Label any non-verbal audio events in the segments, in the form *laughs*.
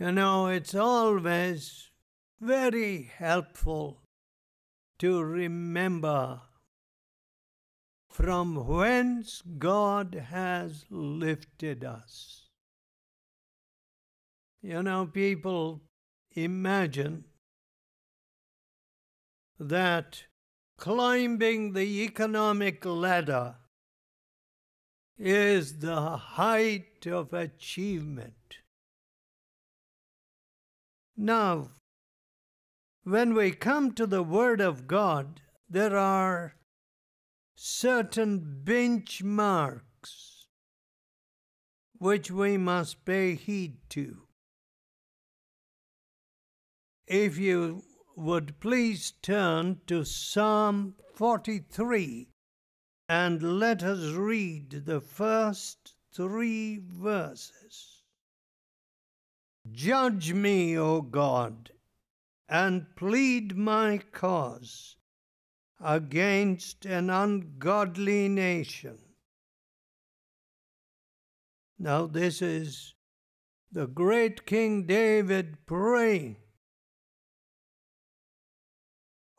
You know, it's always very helpful to remember from whence God has lifted us. You know, people imagine that climbing the economic ladder is the height of achievement. Now, when we come to the Word of God, there are certain benchmarks which we must pay heed to. If you would please turn to Psalm 43 and let us read the first three verses. Judge me, O God, and plead my cause against an ungodly nation. Now, this is the great King David praying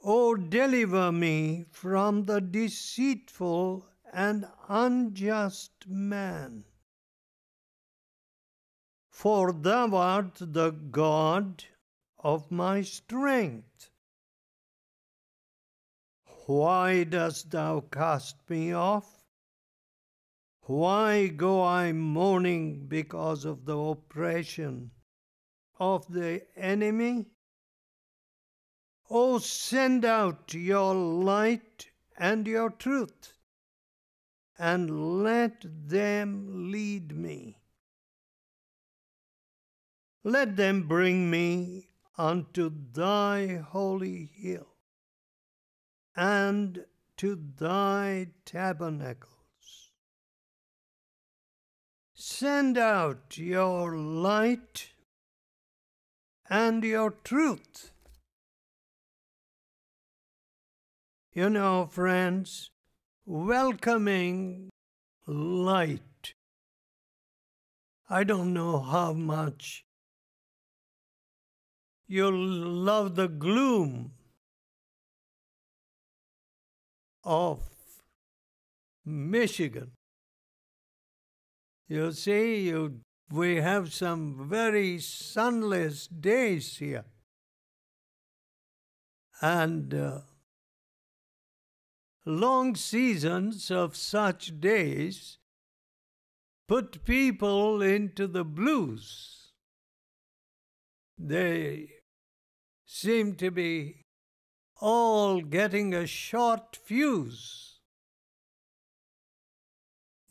O deliver me from the deceitful and unjust man. For thou art the God of my strength. Why dost thou cast me off? Why go I mourning because of the oppression of the enemy? Oh, send out your light and your truth, and let them lead me. Let them bring me unto thy holy hill and to thy tabernacles. Send out your light and your truth You know, friends, welcoming light. I don't know how much you'll love the gloom of Michigan. You see, you, we have some very sunless days here. And uh, long seasons of such days put people into the blues. They seem to be all getting a short fuse.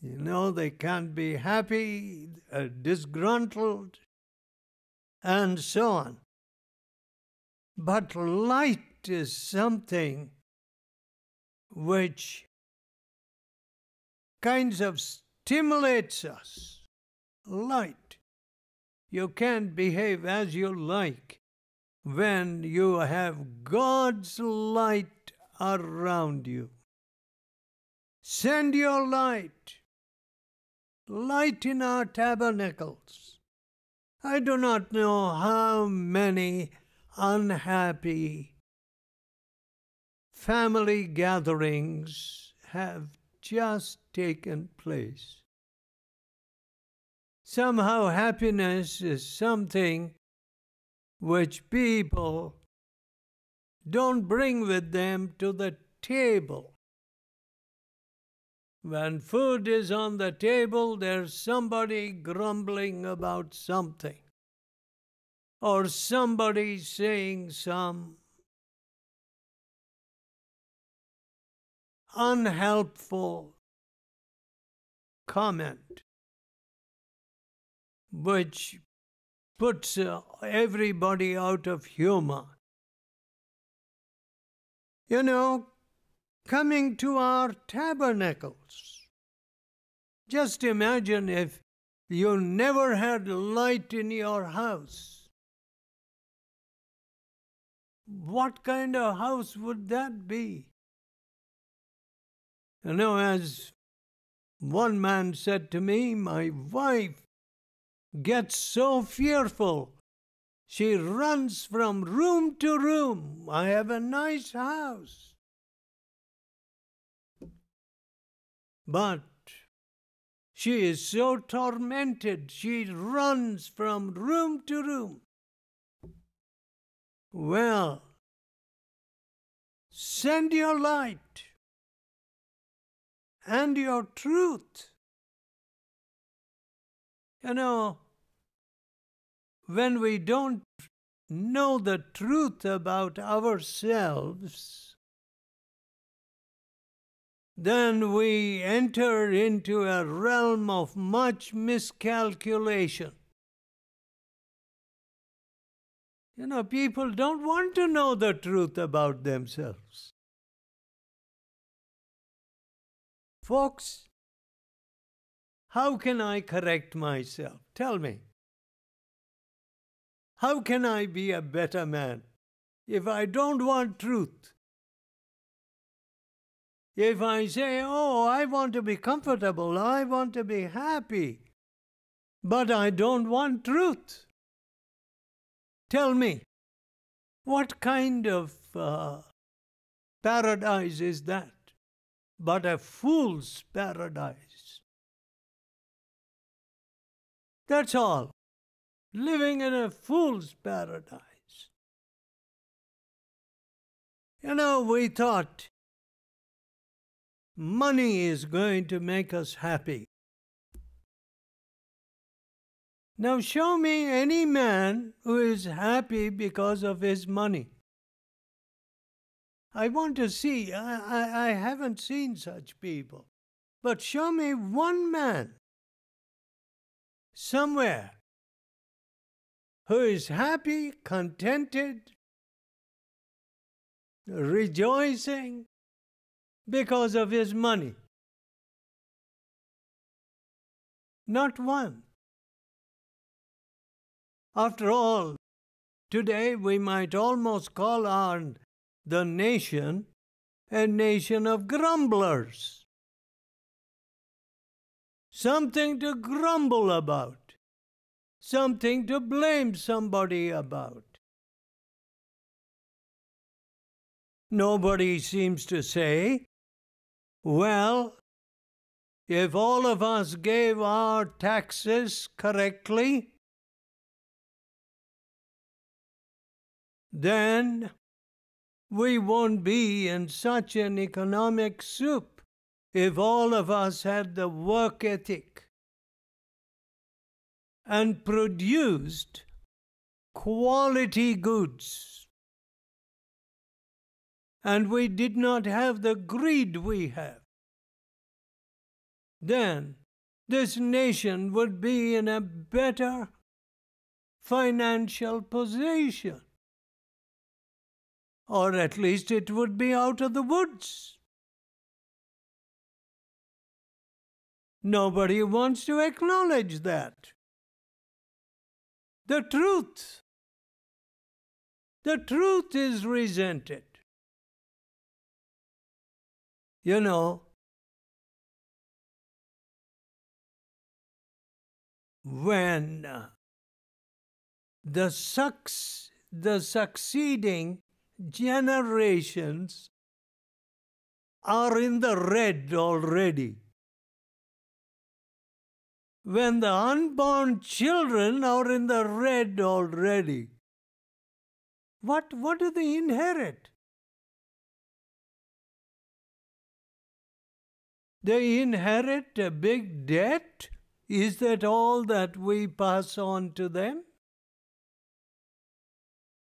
You know, they can't be happy, uh, disgruntled, and so on. But light is something which kinds of stimulates us. Light. You can't behave as you like when you have God's light around you. Send your light. Light in our tabernacles. I do not know how many unhappy family gatherings have just taken place. Somehow, happiness is something which people don't bring with them to the table. When food is on the table, there's somebody grumbling about something, or somebody saying some unhelpful comment which puts uh, everybody out of humor. You know, coming to our tabernacles. Just imagine if you never had light in your house. What kind of house would that be? You know, as one man said to me, my wife gets so fearful She runs from room to room. I have a nice house. But she is so tormented, she runs from room to room. Well, send your light and your truth. You know, when we don't know the truth about ourselves, then we enter into a realm of much miscalculation. You know, people don't want to know the truth about themselves. Folks, how can I correct myself? Tell me. How can I be a better man if I don't want truth? If I say, oh, I want to be comfortable, I want to be happy, but I don't want truth, tell me, what kind of uh, paradise is that? But a fool's paradise. That's all living in a fool's paradise. You know, we thought money is going to make us happy. Now, show me any man who is happy because of his money. I want to see, I, I, I haven't seen such people. But show me one man somewhere who is happy, contented, rejoicing because of his money. Not one. After all, today we might almost call on the nation a nation of grumblers. Something to grumble about something to blame somebody about. Nobody seems to say, well, if all of us gave our taxes correctly, then we won't be in such an economic soup if all of us had the work ethic and produced quality goods. And we did not have the greed we have. Then this nation would be in a better financial position. Or at least it would be out of the woods. Nobody wants to acknowledge that the truth. The truth is resented. You know, when the, sucks, the succeeding generations are in the red already when the unborn children are in the red already. What, what do they inherit? They inherit a big debt? Is that all that we pass on to them?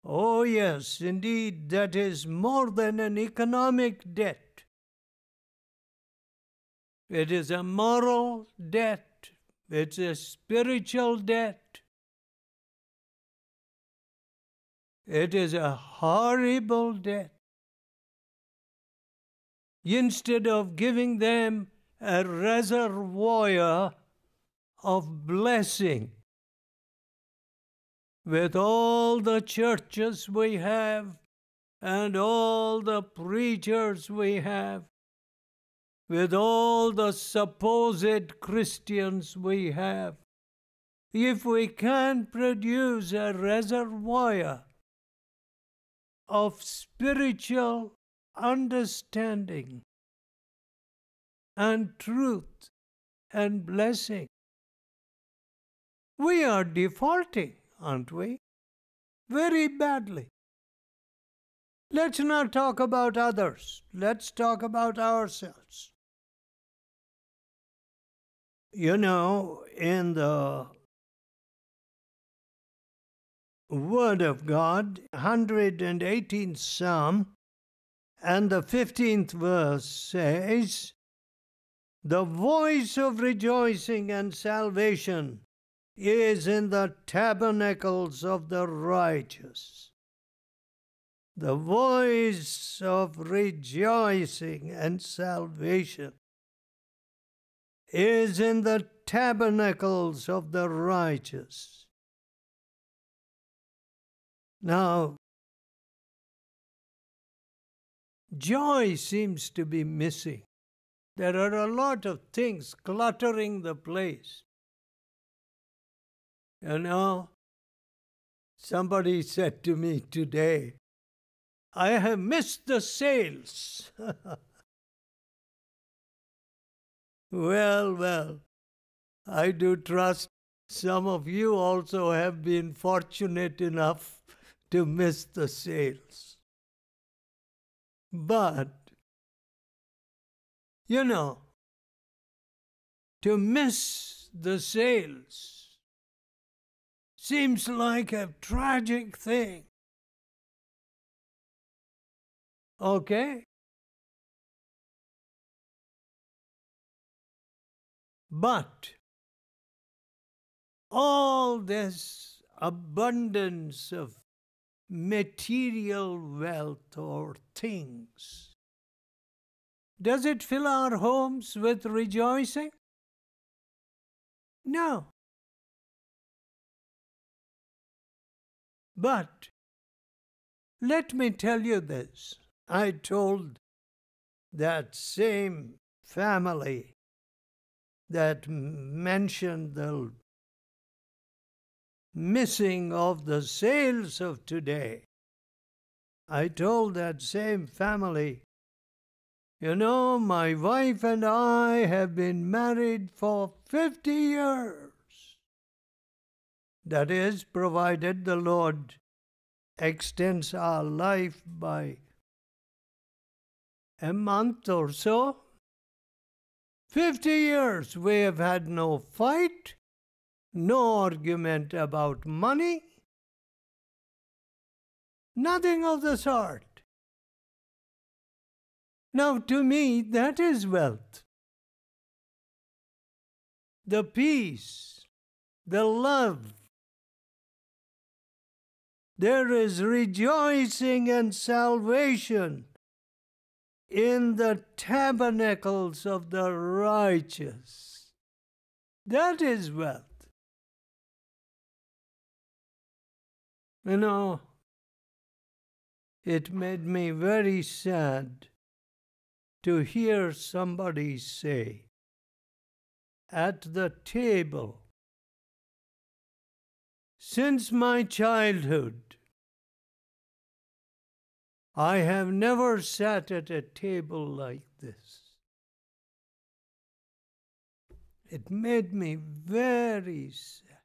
Oh, yes, indeed, that is more than an economic debt. It is a moral debt it's a spiritual debt. It is a horrible debt. Instead of giving them a reservoir of blessing, with all the churches we have and all the preachers we have, with all the supposed Christians we have. if we can't produce a reservoir of spiritual understanding and truth and blessing. We are defaulting, aren't we? Very badly. Let's not talk about others. Let's talk about ourselves. You know, in the Word of God, 118th Psalm, and the 15th verse says, The voice of rejoicing and salvation is in the tabernacles of the righteous. The voice of rejoicing and salvation is in the tabernacles of the righteous. Now, joy seems to be missing. There are a lot of things cluttering the place. You know, somebody said to me today, I have missed the sales. *laughs* well, well, I do trust some of you also have been fortunate enough to miss the sales. But, you know, to miss the sales seems like a tragic thing. Okay? But all this abundance of material wealth or things. Does it fill our homes with rejoicing? No. But let me tell you this. I told that same family that mentioned the missing of the sales of today. I told that same family, you know, my wife and I have been married for 50 years. That is, provided the Lord extends our life by a month or so. 50 years we have had no fight, no argument about money, nothing of the sort. Now, to me, that is wealth. The peace, the love. There is rejoicing and salvation in the tabernacles of the righteous. That is wealth. You know, it made me very sad to hear somebody say at the table, since my childhood, I have never sat at a table like this. It made me very sad.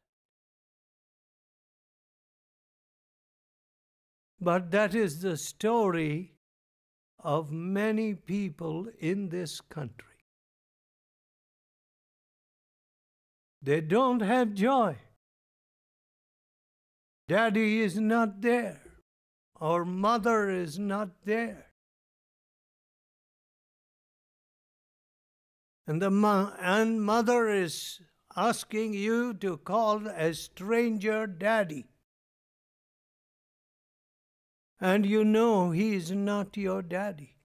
But that is the story of many people in this country. They don't have joy. Daddy is not there, or mother is not there. And the mo- and mother is asking you to call a stranger daddy and you know he is not your daddy.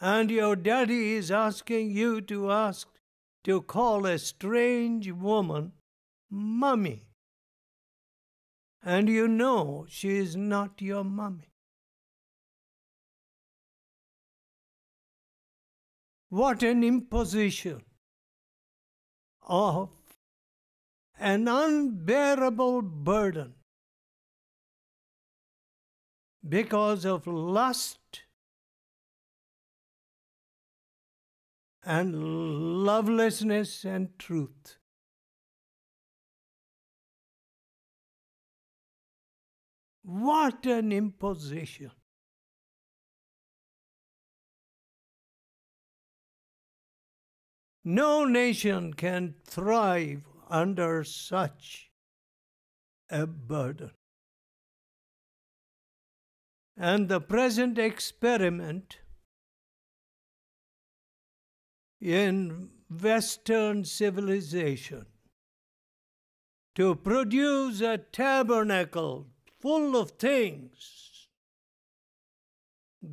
And your daddy is asking you to ask to call a strange woman mummy. And you know she is not your mummy. What an imposition of an unbearable burden because of lust and lovelessness and truth. What an imposition! No nation can thrive under such a burden. And the present experiment in Western civilization to produce a tabernacle full of things,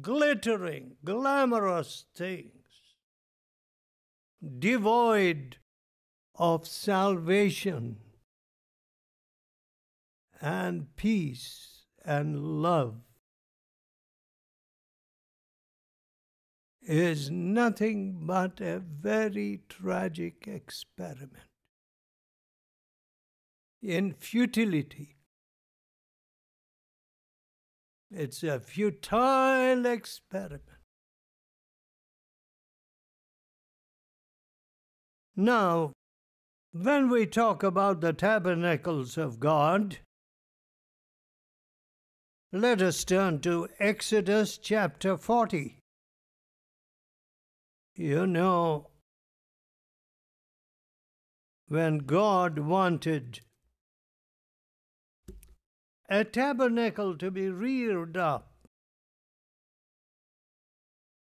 glittering, glamorous things, devoid of salvation and peace and love. Is nothing but a very tragic experiment. In futility. It's a futile experiment. Now, when we talk about the tabernacles of God, let us turn to Exodus chapter 40. You know, when God wanted a tabernacle to be reared up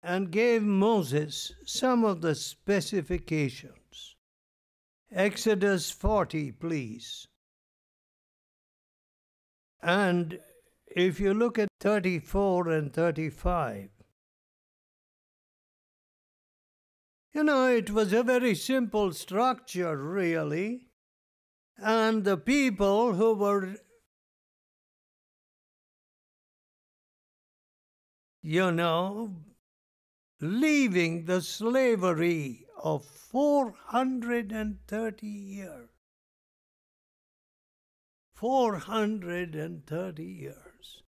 and gave Moses some of the specifications. Exodus 40, please. And if you look at 34 and 35, you know, it was a very simple structure, really. And the people who were, you know, leaving the slavery of 430 years. 430 years.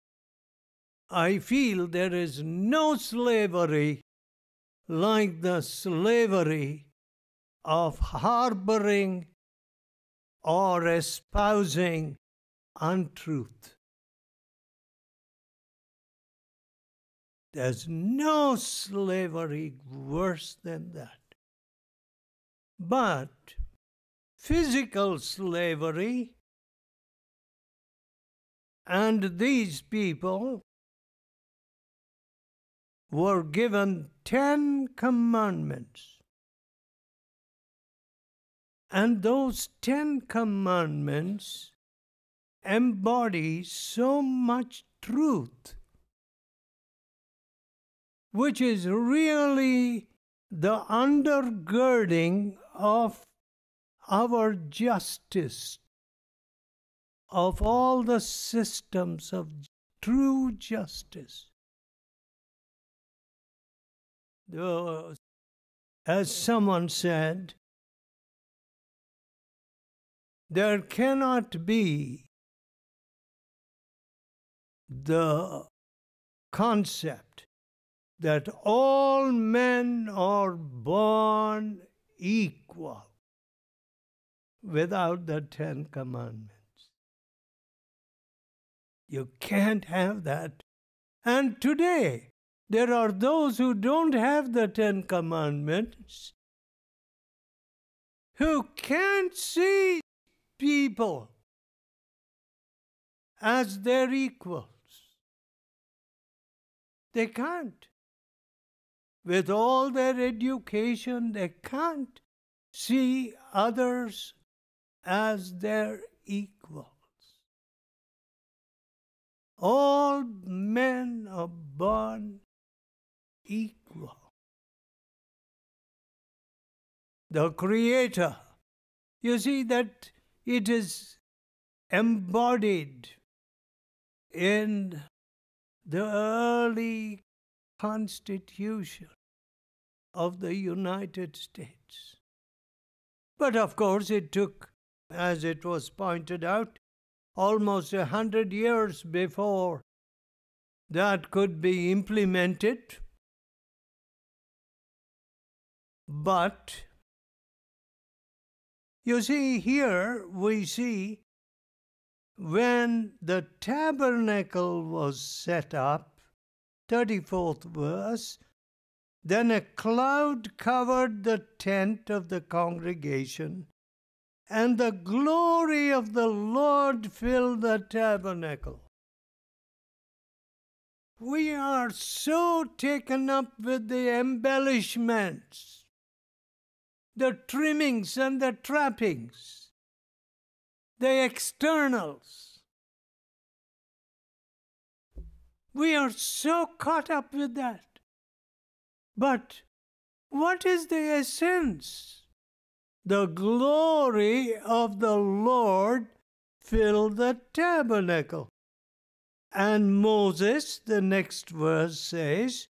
I feel there is no slavery like the slavery of harboring or espousing untruth. There's no slavery worse than that. But physical slavery and these people were given Ten Commandments. And those Ten Commandments embody so much truth, which is really the undergirding of our justice, of all the systems of true justice. As someone said, there cannot be the concept that all men are born equal without the Ten Commandments. You can't have that. And today, there are those who don't have the Ten Commandments who can't see people as their equals. They can't with all their education, they can't see others as their equals. All men are born equal. The Creator, you see that it is embodied in the early Constitution of the United States. But of course, it took, as it was pointed out, almost a hundred years before that could be implemented. But you see, here we see when the tabernacle was set up, 34th verse, then a cloud covered the tent of the congregation, and the glory of the Lord filled the tabernacle. We are so taken up with the embellishments, the trimmings and the trappings, the externals. We are so caught up with that. But what is the essence? The glory of the Lord filled the tabernacle. And Moses, the next verse says,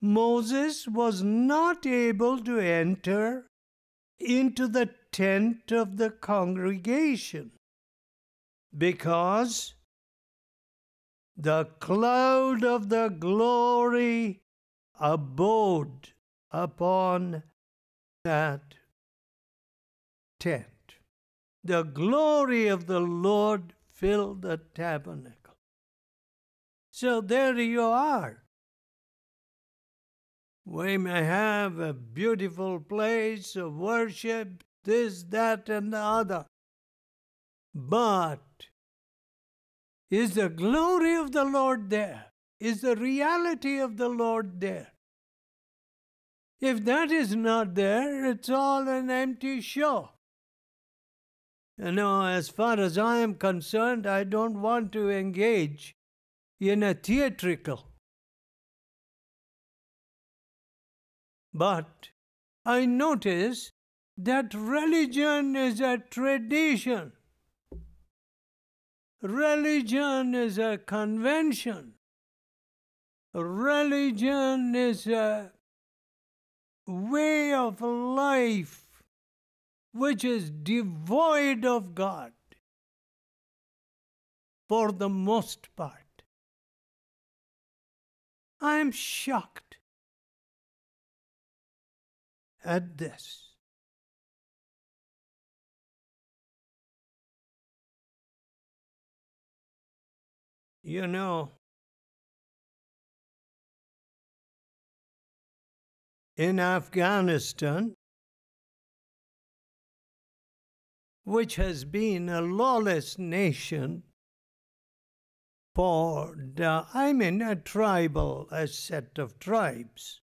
Moses was not able to enter into the tent of the congregation because the cloud of the glory abode upon that tent. The glory of the Lord filled the tabernacle. So there you are. We may have a beautiful place of worship, this, that, and the other. But is the glory of the Lord there? Is the reality of the Lord there? If that is not there, it's all an empty show. You know, as far as I am concerned, I don't want to engage in a theatrical. But I notice that religion is a tradition. Religion is a convention. Religion is a way of life which is devoid of God for the most part. I am shocked at this. You know, in Afghanistan, which has been a lawless nation for the, I mean, a tribal, a set of tribes,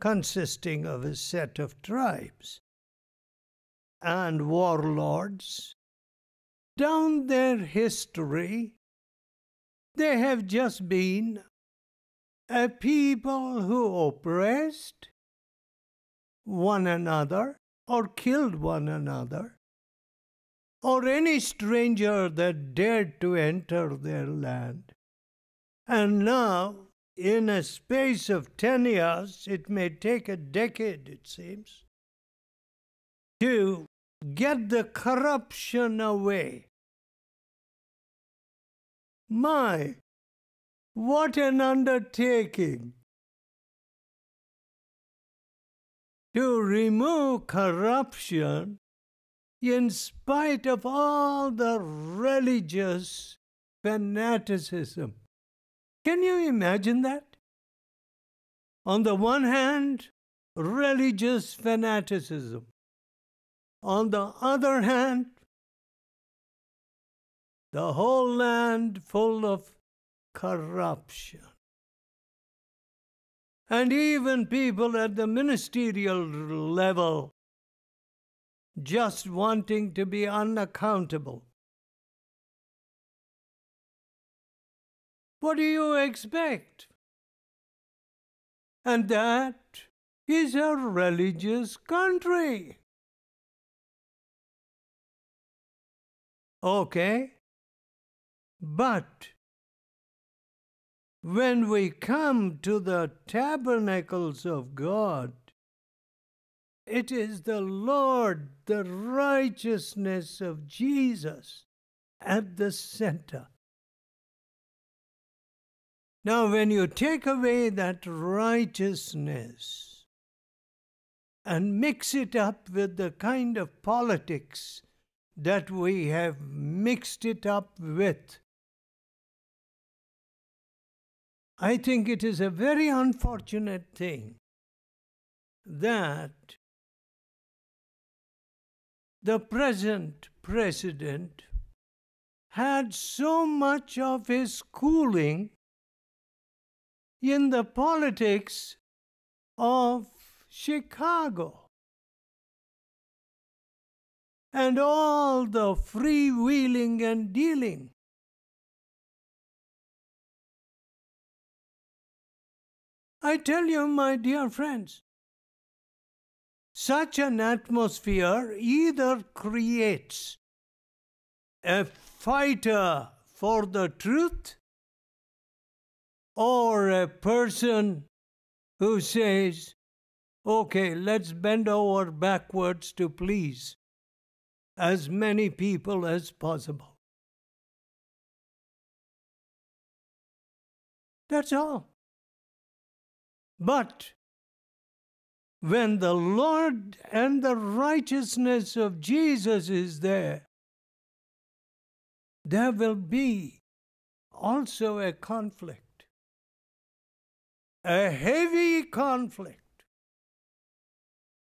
consisting of a set of tribes and warlords. Down their history, they have just been a people who oppressed one another or killed one another, or any stranger that dared to enter their land. And now, in a space of 10 years, it may take a decade, it seems, to get the corruption away. My, what an undertaking! To remove corruption in spite of all the religious fanaticism. Can you imagine that? On the one hand, religious fanaticism. On the other hand, the whole land full of corruption and even people at the ministerial level just wanting to be unaccountable. What do you expect? And that is a religious country. Okay? But when we come to the tabernacles of God, it is the Lord, the righteousness of Jesus at the center. Now, when you take away that righteousness and mix it up with the kind of politics that we have mixed it up with, I think it is a very unfortunate thing that the present president had so much of his schooling in the politics of Chicago and all the freewheeling and dealing. I tell you, my dear friends, such an atmosphere either creates a fighter for the truth or a person who says, okay, let's bend over backwards to please as many people as possible. That's all. But when the Lord and the righteousness of Jesus is there, there will be also a conflict a heavy conflict.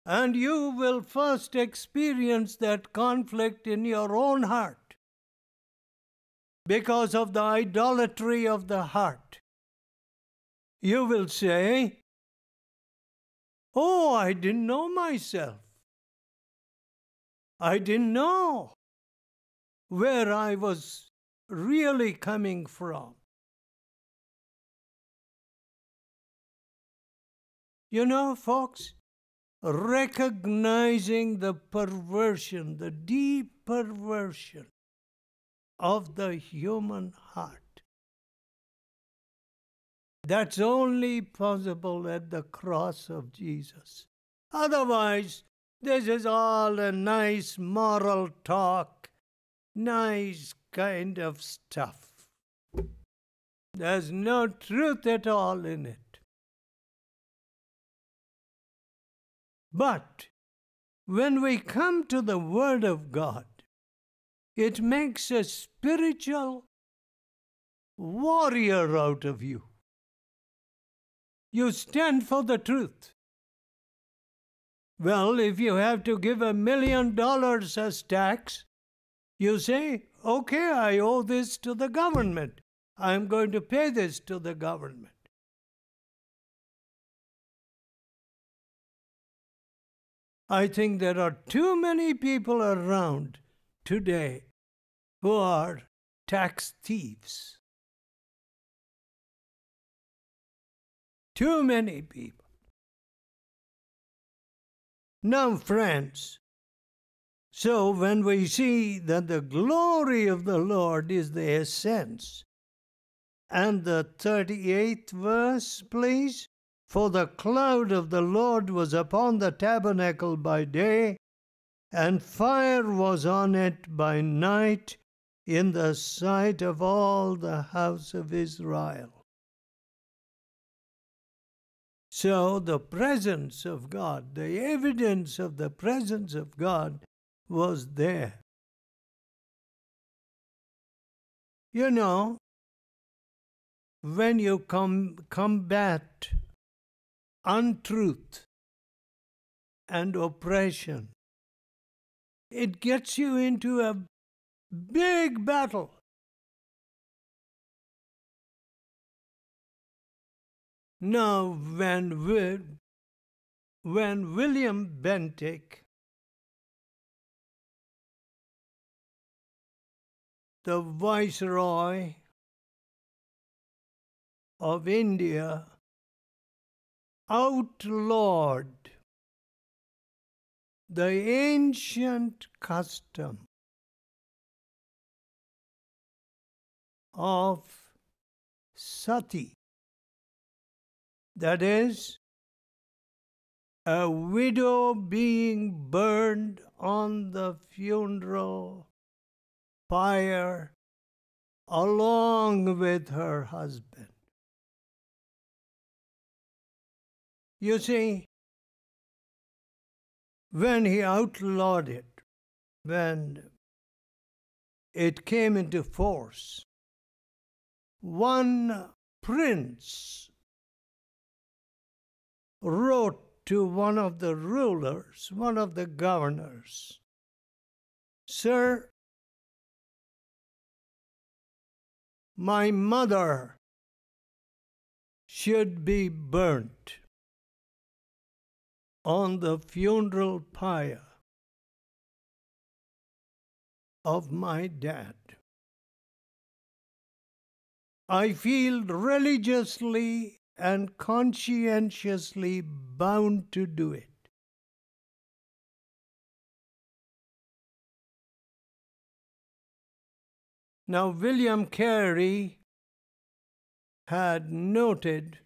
And you will first experience that conflict in your own heart because of the idolatry of the heart. You will say, Oh, I didn't know myself. I didn't know where I was really coming from. You know, folks, recognizing the perversion, the deep perversion of the human heart. That's only possible at the cross of Jesus. Otherwise, this is all a nice moral talk, nice kind of stuff. There's no truth at all in it. But when we come to the Word of God, it makes a spiritual warrior out of you. You stand for the truth. Well, if you have to give a million dollars as tax, you say, okay, I owe this to the government. I'm going to pay this to the government. I think there are too many people around today who are tax thieves. Too many people. Now, friends, so when we see that the glory of the Lord is the essence, and the 38th verse, please. For the cloud of the Lord was upon the tabernacle by day, and fire was on it by night in the sight of all the house of Israel. So the presence of God, the evidence of the presence of God was there. You know, when you com- combat untruth and oppression. It gets you into a big battle. Now, when, when William Bentinck, the Viceroy of India, outlawed the ancient custom of sati, that is, a widow being burned on the funeral fire along with her husband. You see, when he outlawed it, when it came into force, one prince wrote to one of the rulers, one of the governors, Sir, my mother should be burnt on the funeral pyre of my dad. I feel religiously and conscientiously bound to do it. Now, William Carey had noted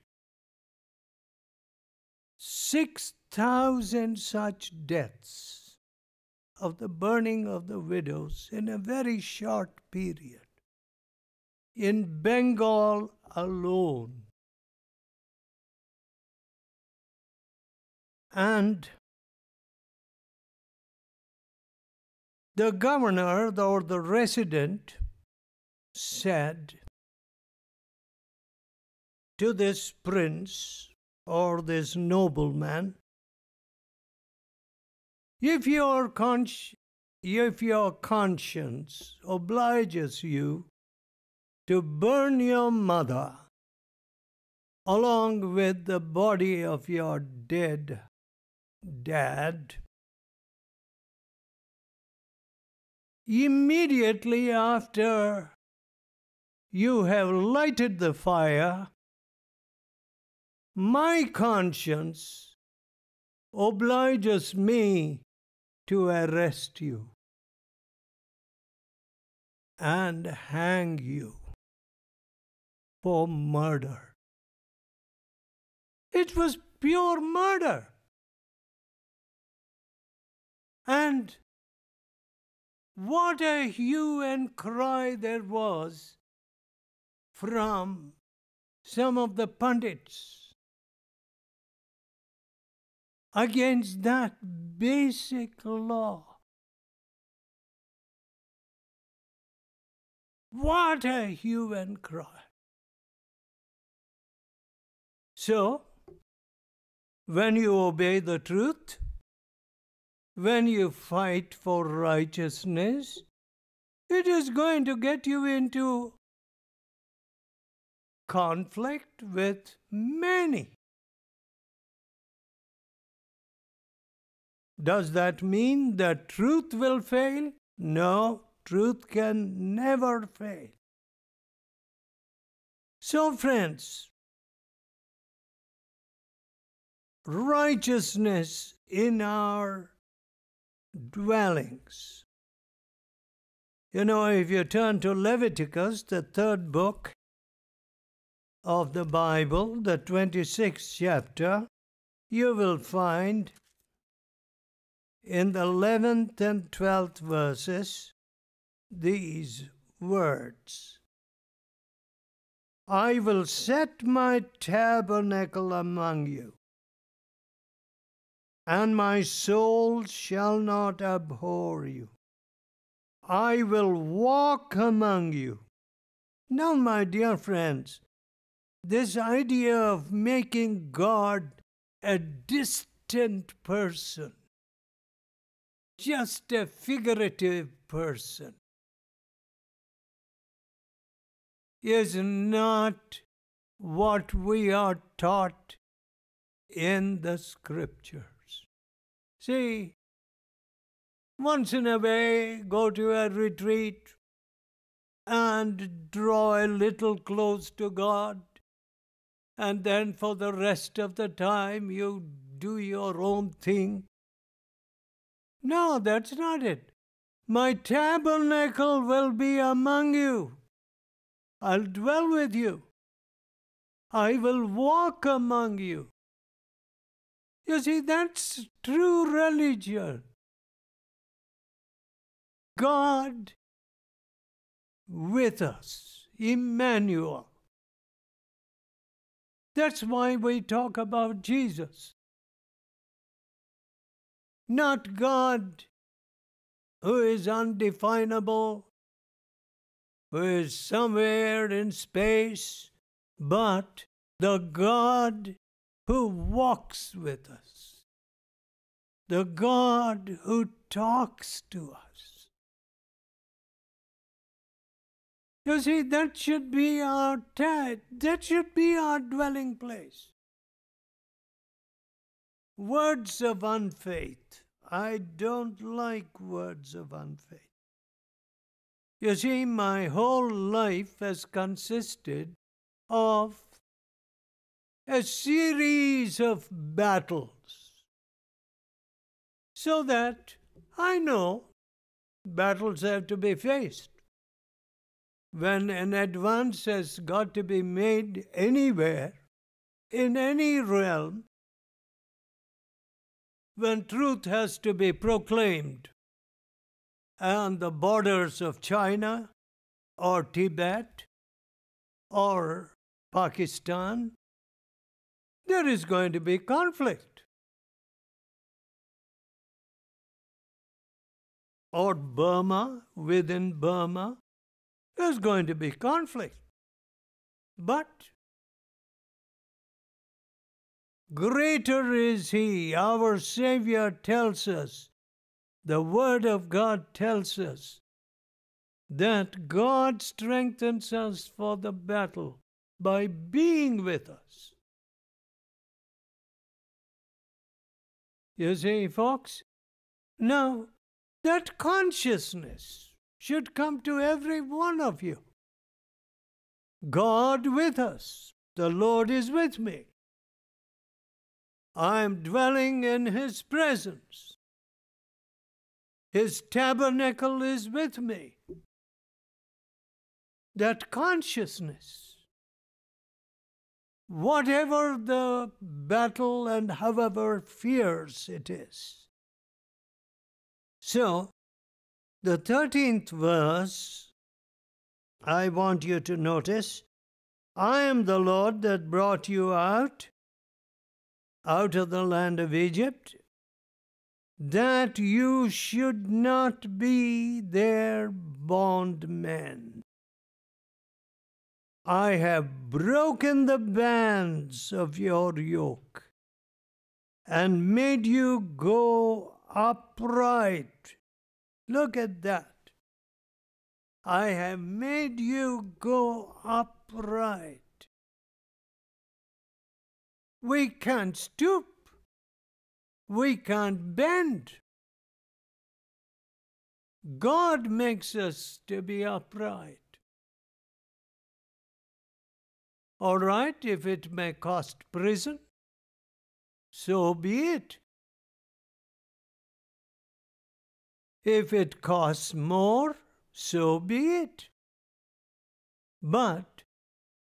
6,000 such deaths of the burning of the widows in a very short period. In Bengal alone, and the governor or the resident said to this prince or this nobleman, if your, consci- if your conscience obliges you to burn your mother along with the body of your dead dad, immediately after you have lighted the fire, my conscience obliges me to arrest you and hang you for murder. It was pure murder. And what a hue and cry there was from some of the pundits against that basic law. What a hue and cry. So, when you obey the truth, when you fight for righteousness, it is going to get you into conflict with many. Does that mean that truth will fail? No, truth can never fail. So, friends, righteousness in our dwellings. You know, if you turn to Leviticus, the third book, of the Bible, the 26th chapter, you will find in the 11th and 12th verses these words I will set my tabernacle among you, and my soul shall not abhor you. I will walk among you. Now, my dear friends, this idea of making God a distant person, just a figurative person, is not what we are taught in the scriptures. See, once in a way, go to a retreat and draw a little close to God and then for the rest of the time you do your own thing. No, that's not it. My tabernacle will be among you. I'll dwell with you. I will walk among you. You see, that's true religion. God with us, Emmanuel. That's why we talk about Jesus. Not God who is undefinable, who is somewhere in space, but the God who walks with us, the God who talks to us. You see, that should be our ta- that should be our dwelling place. Words of unfaith. I don't like words of unfaith. You see, my whole life has consisted of a series of battles so that I know battles have to be faced. When an advance has got to be made anywhere, in any realm, when truth has to be proclaimed on the borders of China or Tibet or Pakistan, there is going to be conflict. Or Burma, within Burma, there's going to be conflict. But greater is He, our Savior tells us, the Word of God tells us, that God strengthens us for the battle by being with us. You see, folks? Now, that consciousness should come to every one of you. God with us. The Lord is with me. I am dwelling in His presence. His tabernacle is with me. That consciousness, whatever the battle and however fierce it is. So, the 13th verse, I want you to notice I am the Lord that brought you out, out of the land of Egypt, that you should not be their bondmen. I have broken the bands of your yoke and made you go upright. Look at that. I have made you go upright. We can't stoop. We can't bend. God makes us to be upright. All right, if it may cost prison, so be it. If it costs more, so be it. But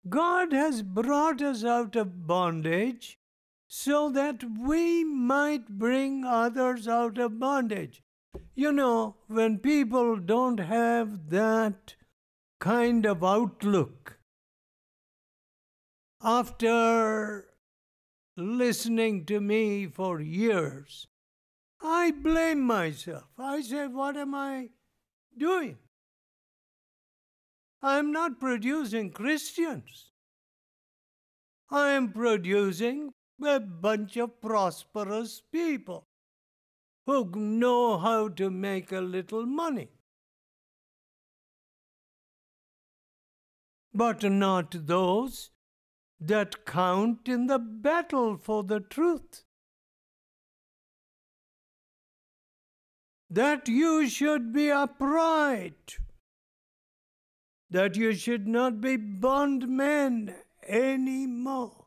God has brought us out of bondage so that we might bring others out of bondage. You know, when people don't have that kind of outlook, after listening to me for years, I blame myself. I say, What am I doing? I'm not producing Christians. I am producing a bunch of prosperous people who know how to make a little money. But not those that count in the battle for the truth. That you should be upright, that you should not be bondmen any more.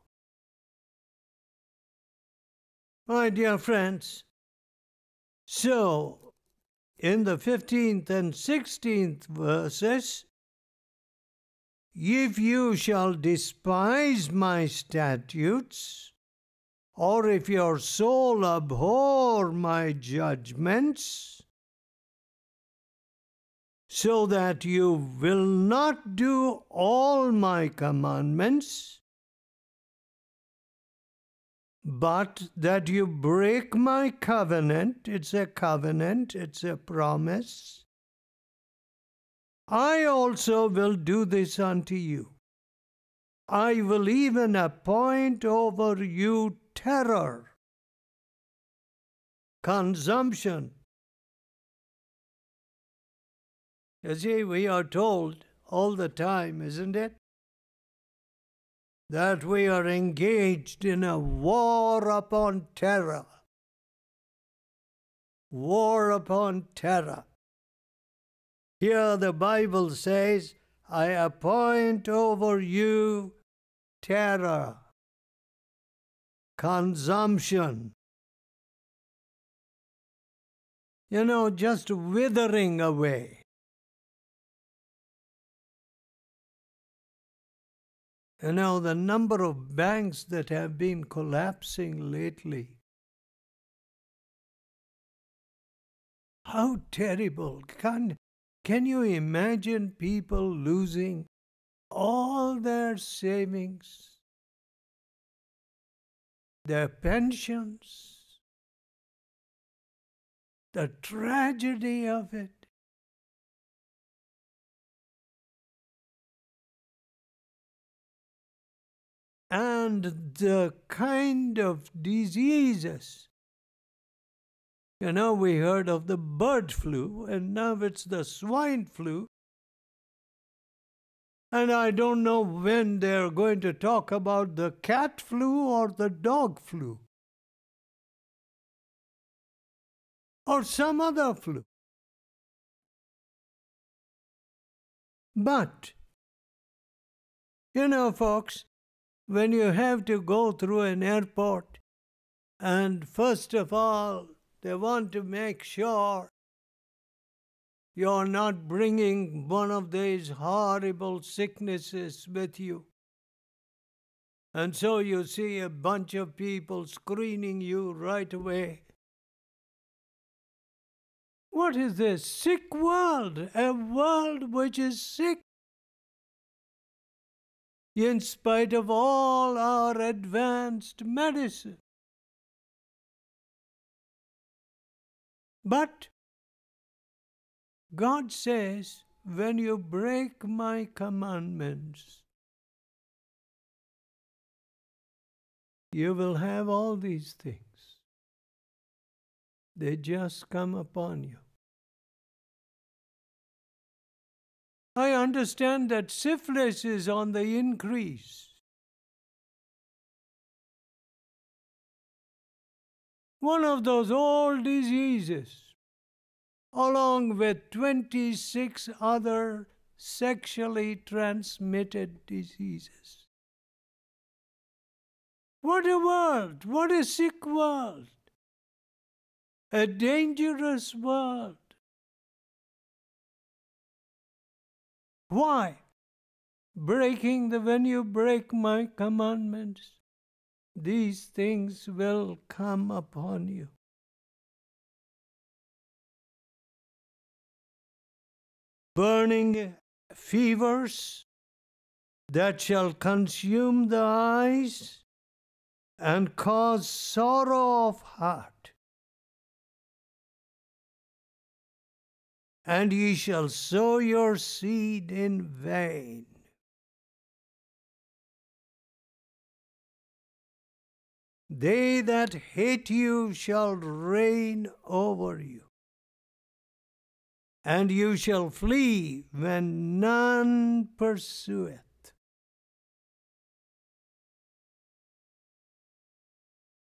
My dear friends, so in the 15th and 16th verses, if you shall despise my statutes or if your soul abhor my judgments, so that you will not do all my commandments, but that you break my covenant, it's a covenant, it's a promise, I also will do this unto you. I will even appoint over you terror, consumption. You see, we are told all the time, isn't it? That we are engaged in a war upon terror. War upon terror. Here the Bible says, I appoint over you terror, consumption. You know, just withering away. You know, the number of banks that have been collapsing lately. How terrible. Can, can you imagine people losing all their savings, their pensions, the tragedy of it? And the kind of diseases you know, we heard of the bird flu, and now it's the swine flu. And I don't know when they're going to talk about the cat flu or the dog flu. Or some other flu. But, you know, folks, when you have to go through an airport, and first of all, they want to make sure you're not bringing one of these horrible sicknesses with you. And so you see a bunch of people screening you right away. What is this? Sick world, a world which is sick. In spite of all our advanced medicine. But God says, when you break my commandments, you will have all these things. They just come upon you. I understand that syphilis is on the increase. One of those old diseases, along with 26 other sexually transmitted diseases. What a world! What a sick world! A dangerous world. Why? Breaking the when you break my commandments these things will come upon you. Burning fevers that shall consume the eyes and cause sorrow of heart. And ye shall sow your seed in vain. They that hate you shall reign over you, and you shall flee when none pursueth.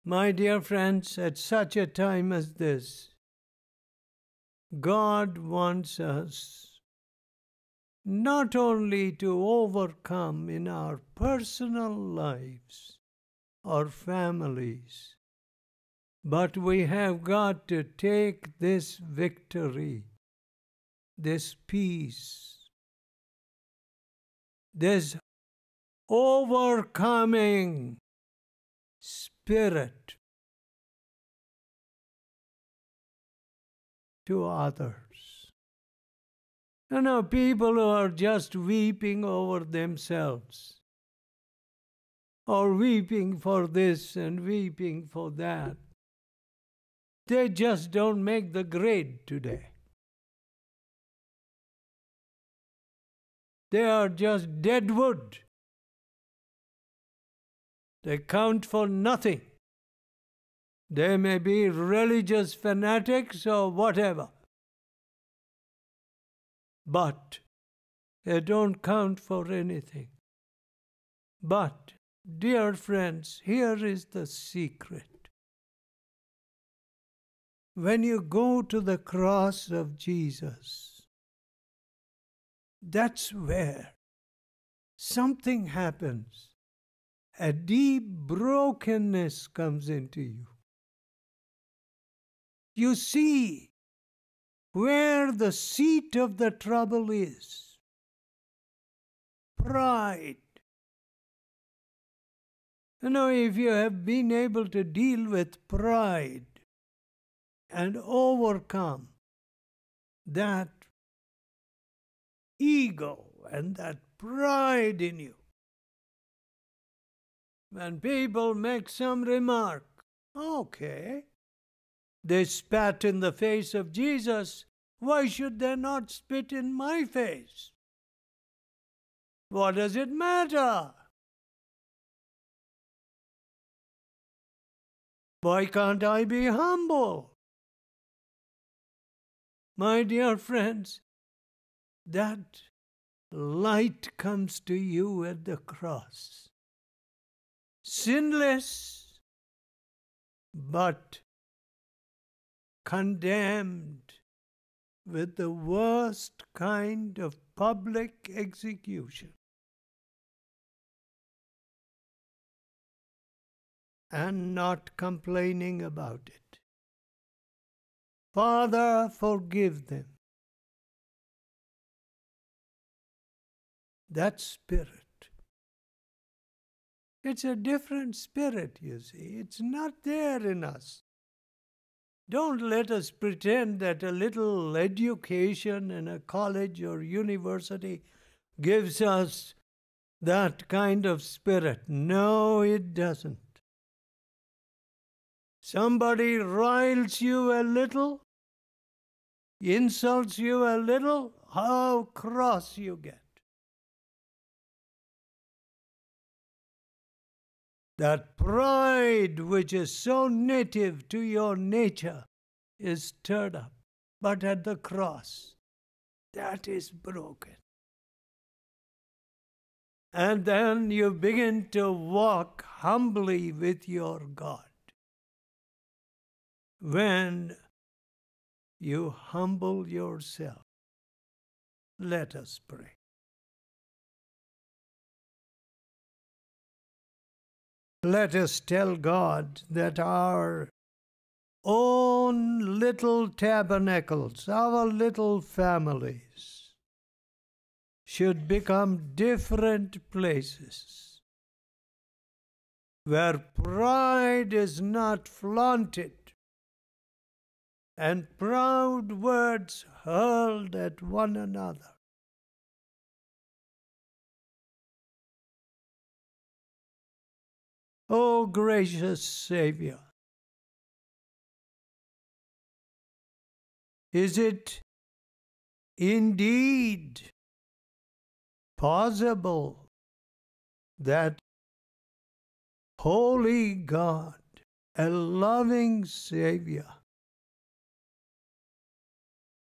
My dear friends, at such a time as this, God wants us not only to overcome in our personal lives, or families. But we have got to take this victory, this peace, this overcoming spirit to others. You know, people who are just weeping over themselves, or weeping for this and weeping for that, they just don't make the grade today. They are just dead wood. They count for nothing. They may be religious fanatics or whatever. But they don't count for anything. But, dear friends, here is the secret. When you go to the cross of Jesus, that's where something happens. A deep brokenness comes into you. You see where the seat of the trouble is. Pride. You know, if you have been able to deal with pride and overcome that ego and that pride in you. When people make some remark, okay, they spat in the face of Jesus, why should they not spit in my face? What does it matter? Why can't I be humble? My dear friends, that light comes to you at the cross. Sinless, but condemned with the worst kind of public execution. And not complaining about it. Father, forgive them that spirit. It's a different spirit, you see. It's not there in us. Don't let us pretend that a little education in a college or university gives us that kind of spirit. No, it doesn't. Somebody riles you a little, insults you a little, how cross you get. That pride which is so native to your nature is stirred up. But at the cross, that is broken. And then you begin to walk humbly with your God. When you humble yourself, let us pray. Let us tell God that our own little tabernacles, our little families, should become different places where pride is not flaunted and proud words hurled at one another. O oh, gracious Savior, is it indeed possible that Holy God, a loving Savior,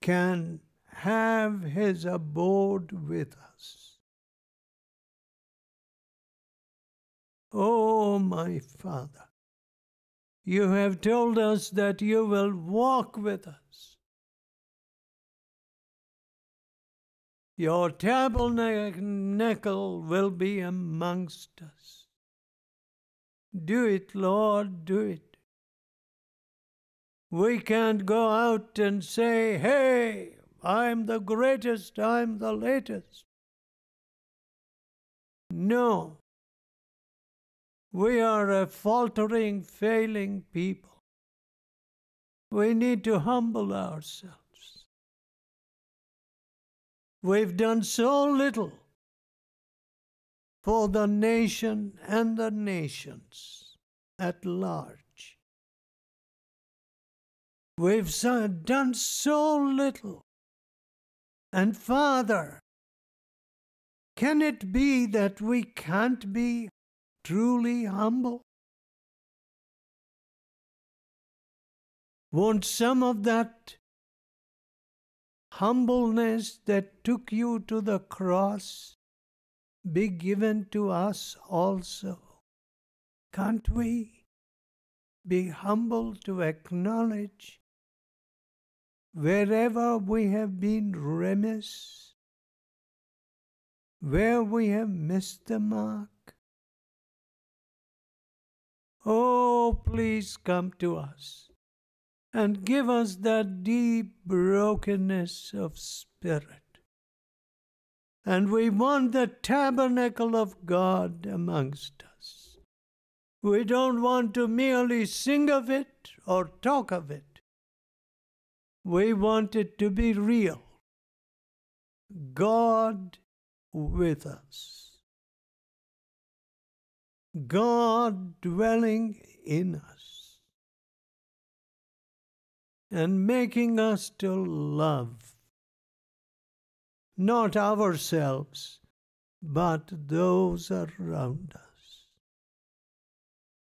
can have his abode with us? Oh, my Father, you have told us that you will walk with us. Your tabernacle will be amongst us. Do it, Lord, do it. We can't go out and say, hey, I'm the greatest, I'm the latest. No, We are a faltering, failing people. We need to humble ourselves. We've done so little for the nation and the nations at large. We've uh, done so little. And Father, can it be that we can't be truly humble? Won't some of that humbleness that took you to the cross be given to us also? Can't we be humble to acknowledge wherever we have been remiss, where we have missed the mark? Oh, please come to us and give us that deep brokenness of spirit. And we want the tabernacle of God amongst us. We don't want to merely sing of it or talk of it. We want it to be real. God with us. God dwelling in us and making us to love not ourselves, but those around us.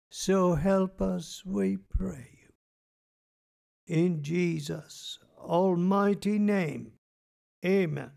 So help us, we pray. In Jesus' almighty name, amen.